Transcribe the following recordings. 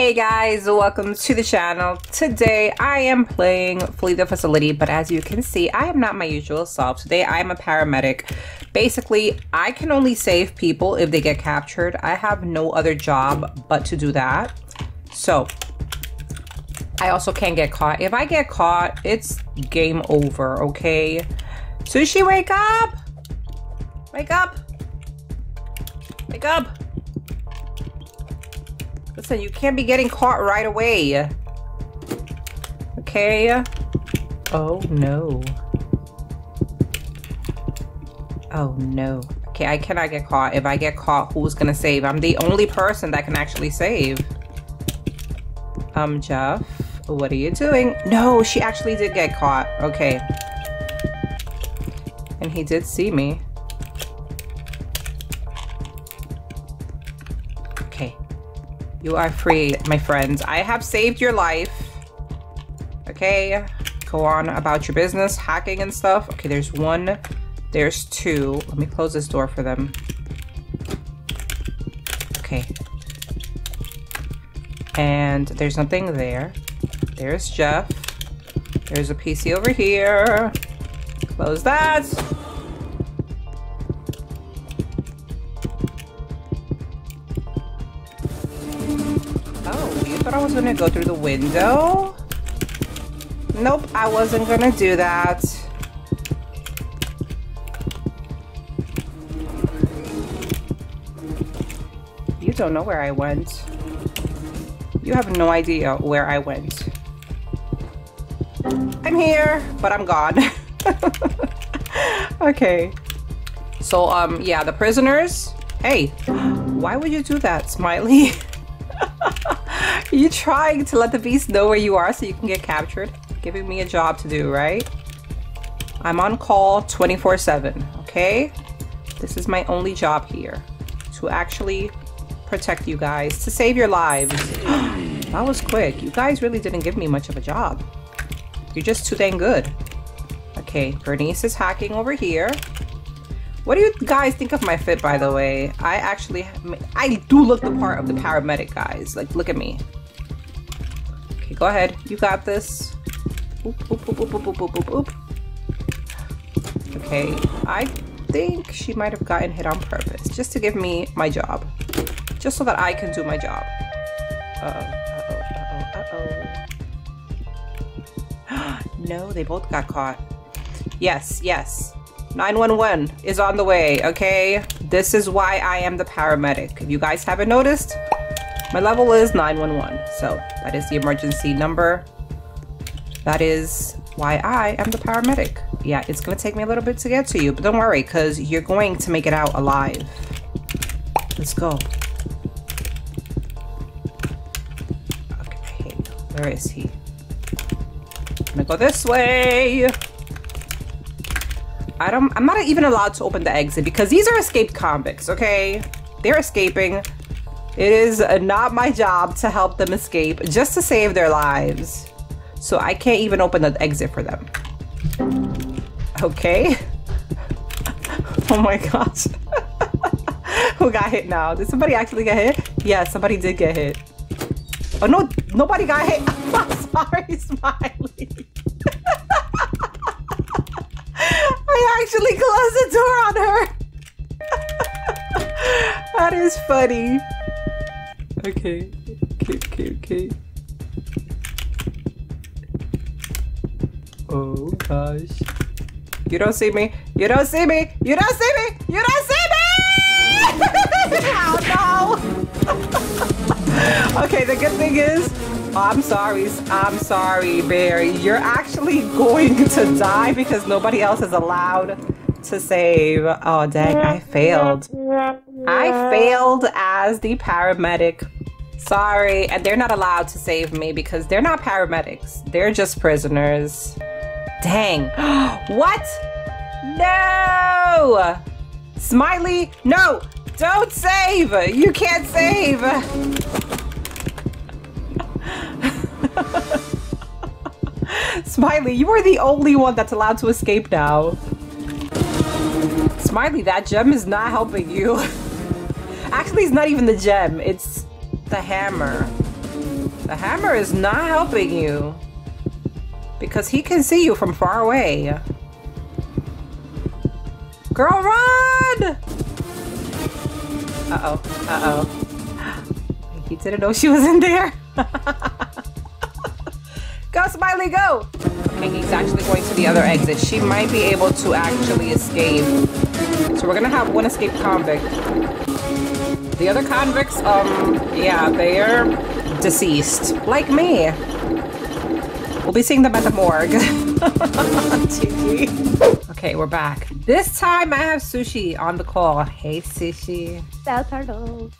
Hey guys, welcome to the channel. Today I am playing Flee the Facility, but as you can see, I am not my usual self. Today I am a paramedic. Basically, I can only save people if they get captured. I have no other job but to do that. So, I also can't get caught. If I get caught, it's game over, okay? Sushi, wake up! Wake up! Wake up! Listen, you can't be getting caught right away. Okay? Oh no. Oh no. Okay, I cannot get caught. If I get caught, who's gonna save? I'm the only person that can actually save. Um, Jeff, what are you doing? No, she actually did get caught. Okay. And he did see me. You are free, my friends. I have saved your life. Okay, go on about your business, hacking and stuff. Okay, there's one, there's two. Let me close this door for them. Okay. And there's nothing there. There's Jeff. There's a PC over here. Close that. Was gonna go through the window. Nope, I wasn't gonna do that. You don't know where I went. You have no idea where I went. I'm here, but I'm gone. okay. So, um, yeah, the prisoners. Hey, why would you do that, Smiley? you trying to let the beast know where you are so you can get captured? Giving me a job to do, right? I'm on call 24-7, okay? This is my only job here. To actually protect you guys, to save your lives. that was quick. You guys really didn't give me much of a job. You're just too dang good. Okay, Bernice is hacking over here. What do you guys think of my fit, by the way? I actually, I do look the part of the paramedic, guys. Like, look at me. Okay, go ahead. You got this. Oop, oop, oop, okay, I think she might have gotten hit on purpose, just to give me my job. Just so that I can do my job. Uh-oh, uh-oh, uh-oh, uh-oh. no, they both got caught. Yes, yes. 911 is on the way, okay? This is why I am the paramedic. If you guys haven't noticed, my level is 911. So that is the emergency number. That is why I am the paramedic. Yeah, it's gonna take me a little bit to get to you, but don't worry, because you're going to make it out alive. Let's go. Okay, where is he? I'm gonna go this way. I don't, I'm not even allowed to open the exit because these are escaped convicts, okay? They're escaping. It is not my job to help them escape, just to save their lives. So I can't even open the exit for them. Okay. oh my gosh. Who got hit now? Did somebody actually get hit? Yeah, somebody did get hit. Oh no, nobody got hit. Sorry, Smiley. I actually closed the door on her. that is funny. Okay. Okay, okay, okay. Oh gosh. You don't see me. You don't see me. You don't see me. You don't see me. oh no. okay, the good thing is I'm sorry. I'm sorry, Barry. You're actually going to die because nobody else is allowed to save. Oh, dang. I failed. I failed as the paramedic. Sorry. And they're not allowed to save me because they're not paramedics. They're just prisoners. Dang. what? No! Smiley, no! Don't save! You can't save! Smiley, you are the only one that's allowed to escape now. Smiley, that gem is not helping you. Actually, it's not even the gem. It's the hammer. The hammer is not helping you. Because he can see you from far away. Girl, run! Uh-oh, uh-oh. He didn't know she was in there. go, Smiley, go! Okay, he's actually going to the other exit. She might be able to actually escape. So we're gonna have one escaped convict. The other convicts, um, yeah, they're deceased. Like me. We'll be seeing them at the morgue. Okay, we're back. This time I have Sushi on the call. Hey, Sushi. Cell turtle.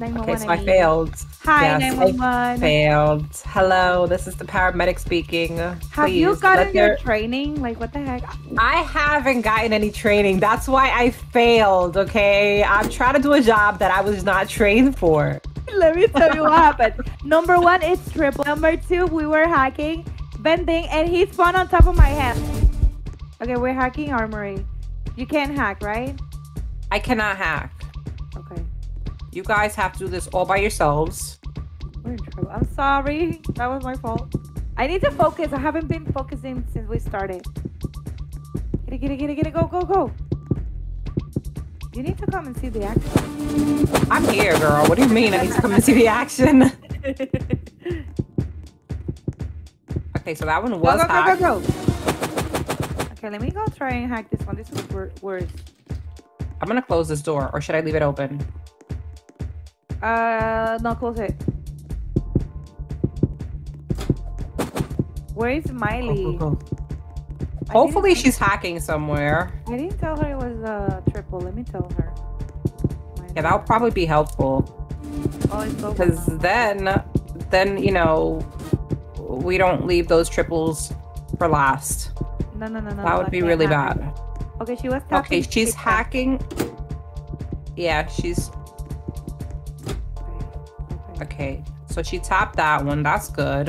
Okay, so I failed. Hi, Yes, I 911. Failed. Hello, this is the paramedic speaking. Have you gotten your your- training? Like, what the heck? I haven't gotten any training. That's why I failed, okay? I'm trying to do a job that I was not trained for. Let me tell you what happened. Number one, it's triple. Number two, we were hacking, bending, and he spawned on top of my head. Okay, we're hacking armory. You can't hack, right? I cannot hack. You guys have to do this all by yourselves. We're in trouble. I'm sorry. That was my fault. I need to focus. I haven't been focusing since we started. Get it, get it, get it, get it. Go, go, go. You need to come and see the action. I'm here, girl. What do you mean I need to come and see the action? Okay, so that one Go, was go, go, hacked. go, go. Okay, let me go try and hack this one. This is wor- worse. I'm gonna close this door, or should I leave it open? Uh, no, close it. Where is Miley? Go, go, go. Hopefully she's hacking somewhere. I didn't tell her it was uh, triple. Let me tell her. Yeah, that'll probably be helpful. Oh, Because now. then, then, you know, we don't leave those triples for last. No, no, no, no. That would be really bad. Okay, she was. Okay, she's hacking. Yeah, she's Okay. So she tapped that one. That's good.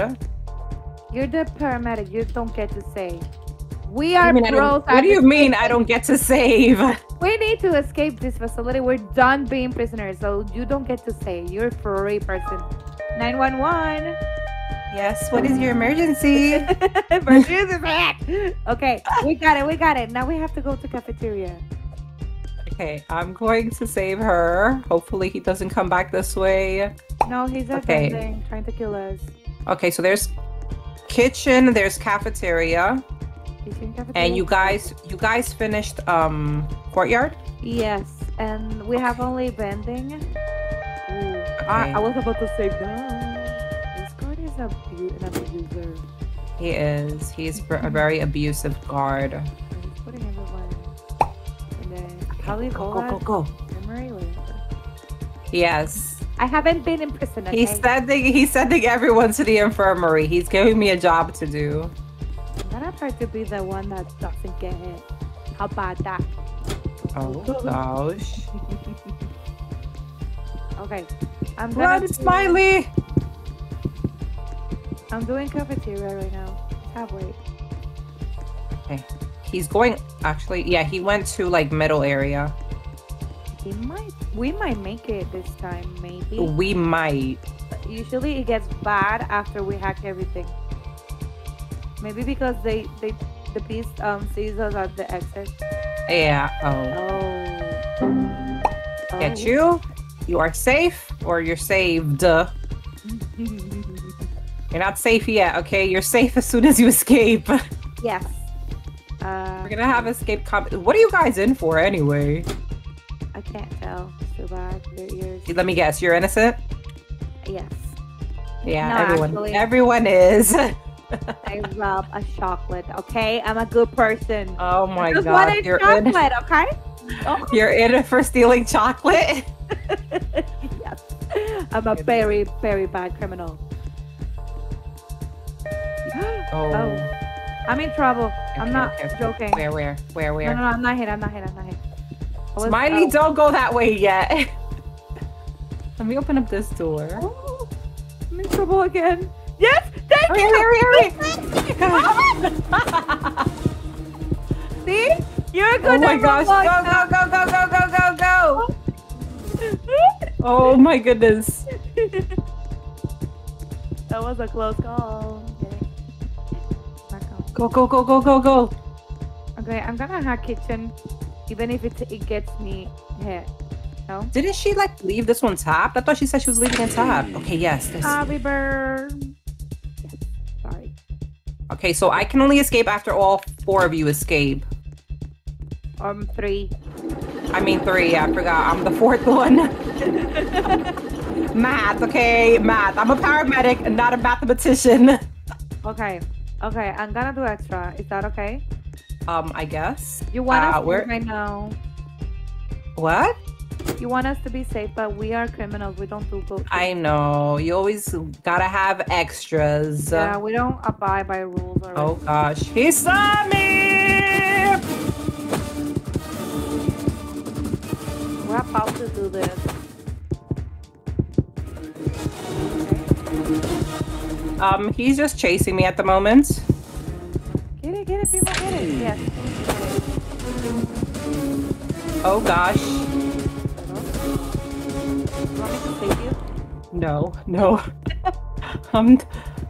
You're the paramedic. You don't get to say. We are you mean pros. what do you mean I don't get to save? We need to escape this facility. We're done being prisoners, so you don't get to say. You're a free person. 911. Yes, what is your emergency? Virginia is back. Okay, we got it. We got it. Now we have to go to cafeteria. Okay, I'm going to save her. Hopefully he doesn't come back this way. No, he's Okay. attending, trying to kill us. Okay, so there's kitchen, there's cafeteria, He's cafeteria. and you guys you guys finished um courtyard? Yes, and we have only bending. Ooh, I, I was about to say no. This guard is a bu- an abuser. He is. He's a very abusive guard. Probably Go, go, go, go. memory. whatever. Yes. I haven't been in prison. Okay? He's sending he's sending everyone to the infirmary. He's giving me a job to do. I'm gonna try to be the one that doesn't get hit. How about that? Oh gosh. Okay, I'm gonna. Run, do- Smiley! I'm doing cafeteria right now. Have wait. Okay. He's going actually yeah, he went to like middle area. He might. We might make it this time. Maybe. We might. Usually it gets bad after we hack everything. Maybe because they they the beast um sees us at the exit. Yeah. Oh. Oh. Get you. You are safe or you're saved. You're not safe yet, okay? You're safe as soon as you escape. Yes. Uh, We're gonna have escape comp. What are you guys in for anyway? I can't tell. Too bad. Their ears. Let me guess. You're innocent. Yes. Yeah, No, everyone. actually- Everyone is. I love a chocolate. Okay, I'm a good person. oh my I god, you're in. chocolate. Okay. Oh. You're in it for stealing chocolate. yes. I'm a very, very bad criminal. Oh. Oh. I'm in trouble. I'm not okay, okay. joking. Where, where, where, where? no, no, no, I'm not hit. I'm not hit. I'm not hit. Was- Smiley, oh. don't go that way yet. Let me open up this door. Oh, I'm in trouble again. Yes, thank Hurry, you. hurry, hurry! See, you're good. oh my gosh! Go, go, go, go, go, go, go, go! Oh my goodness! That was a close call. Okay. Back up. Go, go, go, go, go, go. Okay, I'm gonna hack kitchen, even if it it gets me hit. No. Didn't she like leave this one top? I thought she said she was leaving it top. Okay, yes. This. Happy bird. Yes. Sorry. Okay, so I can only escape after all four of you escape. Um, three. I mean three, I forgot. I'm the fourth one. math, okay? Math. I'm a paramedic not a mathematician. Okay. Okay, I'm gonna do extra. Is that okay? Um, I guess. You want Uh, us to where- right now? What? You want us to be safe, but we are criminals. We don't do good. I know. You always gotta have extras. Yeah, we don't abide by rules. Or Oh gosh. He saw me! Um, he's just chasing me at the moment. Get it, get it, people, get it. Yes. Oh gosh. You want me to save you? No, no. um,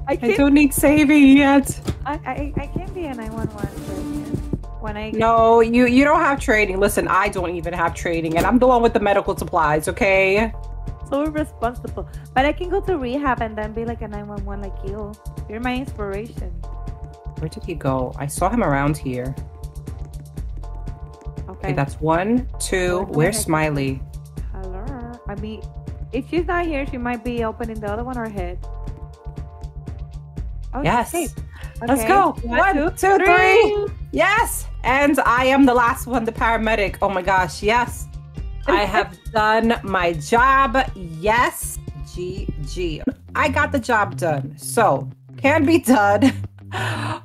I I don't need saving yet. I, I, I can be a 911 person when I. No, you you don't have training. Listen, I don't even have training, and I'm the one with the medical supplies. Okay. So irresponsible. But I can go to rehab and then be like a 911 like you. You're my inspiration. Where did he go? I saw him around here. Okay. Okay, that's one, two. Where- Where's where- Smiley? Hello. I mean, if she's not here, she might be opening the other one or head. Oh, Yes. safe. Let's Okay. go. One, two, two, three. Yes. And I am the last one, the paramedic. Oh my gosh. Yes. I have done my job. Yes. GG. I got the job done. So, can be done.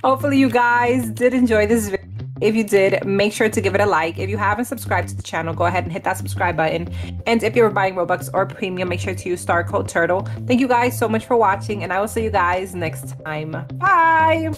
Hopefully, you guys did enjoy this video. If you did, make sure to give it a like. If you haven't subscribed to the channel, go ahead and hit that subscribe button. And if you're buying Robux or Premium, make sure to use star code Turtle. Thank you guys so much for watching, and I will see you guys next time. Bye.